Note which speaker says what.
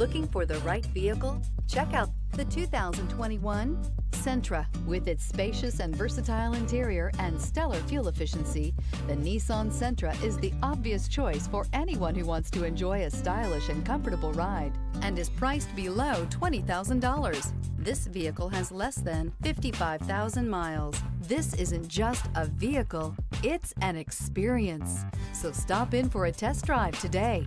Speaker 1: Looking for the right vehicle? Check out the 2021 Sentra. With its spacious and versatile interior and stellar fuel efficiency, the Nissan Sentra is the obvious choice for anyone who wants to enjoy a stylish and comfortable ride and is priced below $20,000. This vehicle has less than 55,000 miles. This isn't just a vehicle, it's an experience. So stop in for a test drive today.